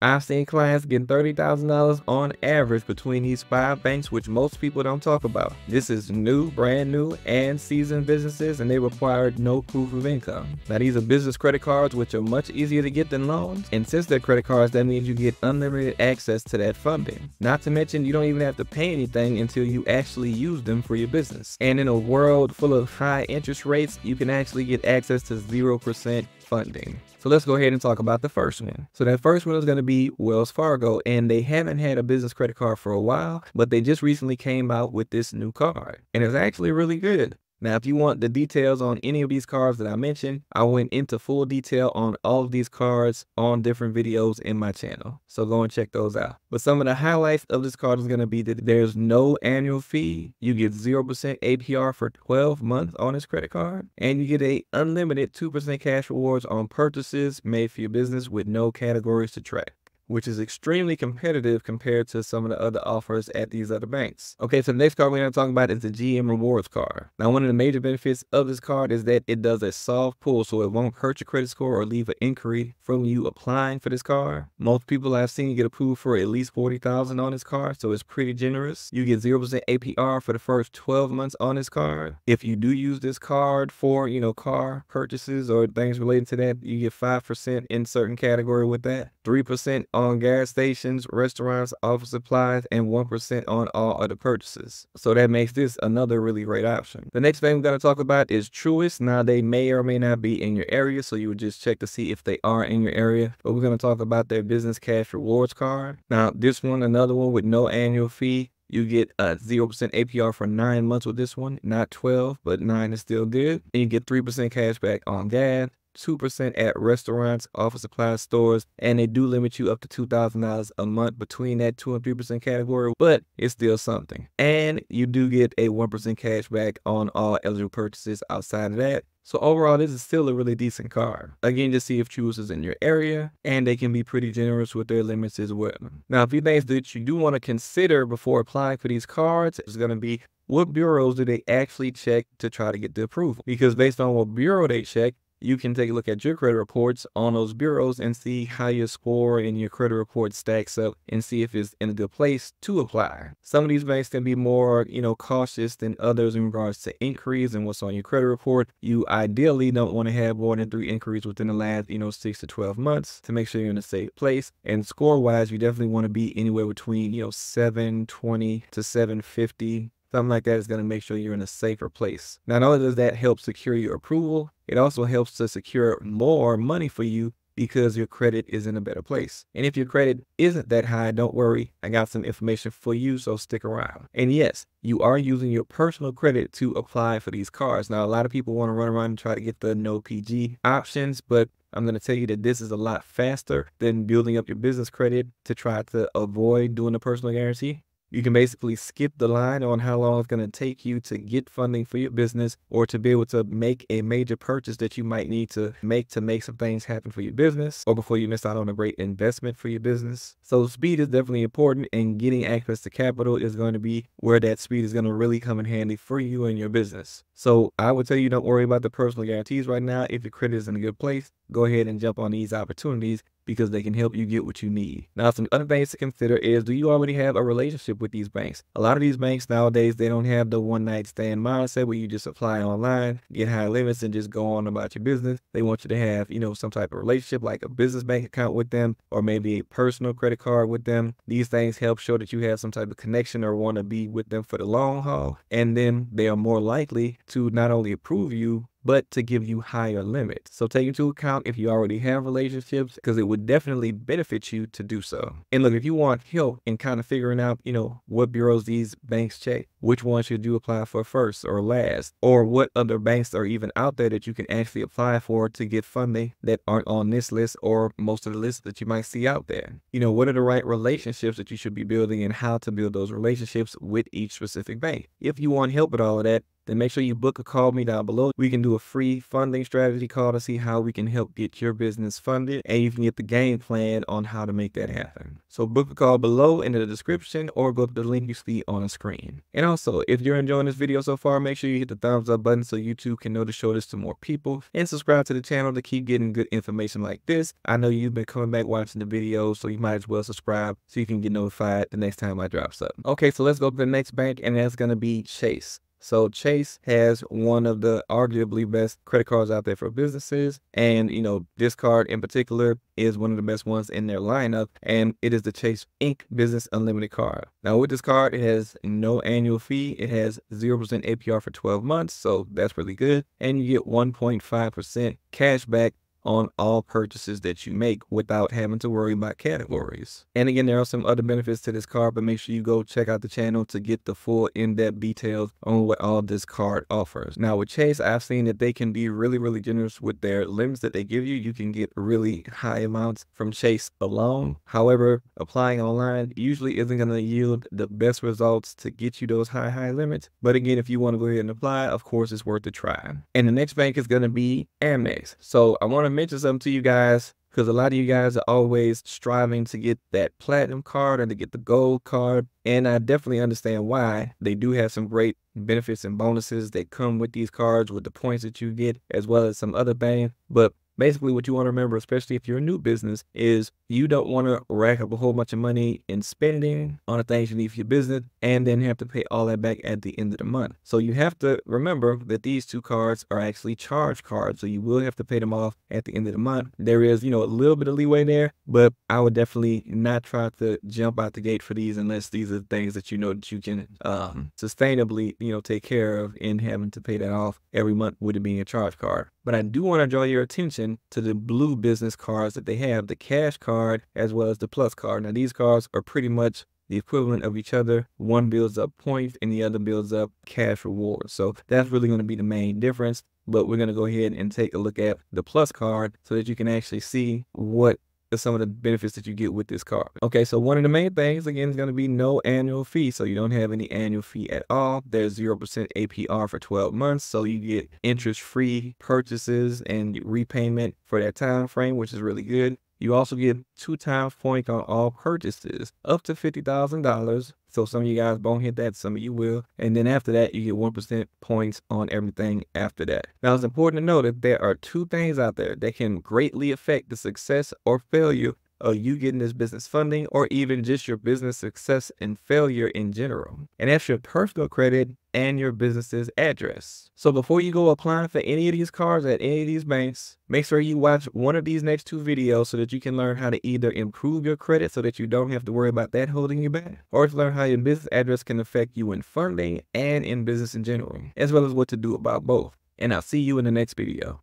I've seen clients get $30,000 on average between these five banks, which most people don't talk about. This is new, brand new, and seasoned businesses, and they require no proof of income. Now, these are business credit cards, which are much easier to get than loans. And since they're credit cards, that means you get unlimited access to that funding. Not to mention, you don't even have to pay anything until you actually use them for your business. And in a world full of high interest rates, you can actually get access to 0% funding. So let's go ahead and talk about the first one. So that first one is going to be Wells Fargo and they haven't had a business credit card for a while, but they just recently came out with this new card and it's actually really good. Now, if you want the details on any of these cards that I mentioned, I went into full detail on all of these cards on different videos in my channel. So go and check those out. But some of the highlights of this card is going to be that there's no annual fee. You get 0% APR for 12 months on this credit card. And you get a unlimited 2% cash rewards on purchases made for your business with no categories to track which is extremely competitive compared to some of the other offers at these other banks. Okay, so the next card we're going to talk about is the GM Rewards card. Now, one of the major benefits of this card is that it does a soft pull, so it won't hurt your credit score or leave an inquiry from you applying for this card. Most people I've seen get approved for at least 40000 on this card, so it's pretty generous. You get 0% APR for the first 12 months on this card. If you do use this card for, you know, car purchases or things related to that, you get 5% in certain category with that. 3% on gas stations, restaurants, office supplies, and 1% on all other purchases. So that makes this another really great option. The next thing we're going to talk about is Truist. Now, they may or may not be in your area, so you would just check to see if they are in your area. But we're going to talk about their business cash rewards card. Now, this one, another one with no annual fee. You get a 0% APR for nine months with this one, not 12, but nine is still good. And you get 3% cash back on gas, 2% at restaurants, office supply stores, and they do limit you up to $2,000 a month between that 2 and 3% category, but it's still something. And you do get a 1% cash back on all eligible purchases outside of that. So overall, this is still a really decent card. Again, just see if is in your area, and they can be pretty generous with their limits as well. Now, a few things that you do want to consider before applying for these cards is going to be what bureaus do they actually check to try to get the approval? Because based on what bureau they check, you can take a look at your credit reports on those bureaus and see how your score in your credit report stacks up and see if it's in a good place to apply. Some of these banks can be more, you know, cautious than others in regards to inquiries and what's on your credit report. You ideally don't want to have more than three inquiries within the last, you know, six to 12 months to make sure you're in a safe place. And score wise, you definitely want to be anywhere between, you know, 720 to 750 Something like that is going to make sure you're in a safer place. Not only does that help secure your approval, it also helps to secure more money for you because your credit is in a better place. And if your credit isn't that high, don't worry. I got some information for you, so stick around. And yes, you are using your personal credit to apply for these cards. Now, a lot of people want to run around and try to get the no PG options, but I'm going to tell you that this is a lot faster than building up your business credit to try to avoid doing a personal guarantee. You can basically skip the line on how long it's going to take you to get funding for your business or to be able to make a major purchase that you might need to make to make some things happen for your business or before you miss out on a great investment for your business. So speed is definitely important and getting access to capital is going to be where that speed is going to really come in handy for you and your business. So I would tell you don't worry about the personal guarantees right now. If your credit is in a good place, go ahead and jump on these opportunities because they can help you get what you need. Now, some other things to consider is do you already have a relationship with these banks? A lot of these banks nowadays, they don't have the one night stand mindset where you just apply online, get high limits, and just go on about your business. They want you to have, you know, some type of relationship like a business bank account with them or maybe a personal credit card with them. These things help show that you have some type of connection or want to be with them for the long haul. And then they are more likely to not only approve you, but to give you higher limits. So take into account if you already have relationships because it would definitely benefit you to do so. And look, if you want help in kind of figuring out, you know, what bureaus these banks check, which one should you apply for first or last, or what other banks are even out there that you can actually apply for to get funding that aren't on this list or most of the lists that you might see out there. You know, what are the right relationships that you should be building and how to build those relationships with each specific bank. If you want help with all of that, then make sure you book a call me down below. We can do a free funding strategy call to see how we can help get your business funded and you can get the game plan on how to make that happen. So book a call below in the description or go to the link you see on the screen. And also, if you're enjoying this video so far, make sure you hit the thumbs up button so YouTube can know to show this to more people and subscribe to the channel to keep getting good information like this. I know you've been coming back watching the videos, so you might as well subscribe so you can get notified the next time I drop something. Okay, so let's go to the next bank and that's going to be Chase. So Chase has one of the arguably best credit cards out there for businesses. And, you know, this card in particular is one of the best ones in their lineup. And it is the Chase Ink Business Unlimited card. Now with this card, it has no annual fee. It has 0% APR for 12 months. So that's really good. And you get 1.5% cash back on all purchases that you make without having to worry about categories. And again, there are some other benefits to this card, but make sure you go check out the channel to get the full in-depth details on what all this card offers. Now with Chase, I've seen that they can be really, really generous with their limits that they give you. You can get really high amounts from Chase alone. However, applying online usually isn't going to yield the best results to get you those high, high limits. But again, if you want to go ahead and apply, of course, it's worth a try. And the next bank is going to be Amex. So I want to to mention something to you guys because a lot of you guys are always striving to get that platinum card and to get the gold card. And I definitely understand why. They do have some great benefits and bonuses that come with these cards with the points that you get, as well as some other bang. But basically what you want to remember, especially if you're a new business, is you don't want to rack up a whole bunch of money in spending on the things you need for your business and then have to pay all that back at the end of the month. So you have to remember that these two cards are actually charge cards. So you will have to pay them off at the end of the month. There is, you know, a little bit of leeway there, but I would definitely not try to jump out the gate for these unless these are things that you know that you can um, sustainably, you know, take care of in having to pay that off every month with it being a charge card. But I do want to draw your attention to the blue business cards that they have, the cash card as well as the plus card. Now these cards are pretty much the equivalent of each other. One builds up points and the other builds up cash rewards. So that's really going to be the main difference. But we're going to go ahead and take a look at the plus card so that you can actually see what some of the benefits that you get with this card. Okay, so one of the main things again is going to be no annual fee. So you don't have any annual fee at all. There's 0% APR for 12 months. So you get interest free purchases and repayment for that time frame, which is really good. You also get two times point on all purchases up to $50,000. So some of you guys won't hit that, some of you will. And then after that, you get 1% points on everything after that. Now, it's important to know that there are two things out there that can greatly affect the success or failure of you getting this business funding or even just your business success and failure in general. And that's your personal credit and your business's address. So before you go applying for any of these cards at any of these banks, make sure you watch one of these next two videos so that you can learn how to either improve your credit so that you don't have to worry about that holding you back, or to learn how your business address can affect you in funding and in business in general, as well as what to do about both. And I'll see you in the next video.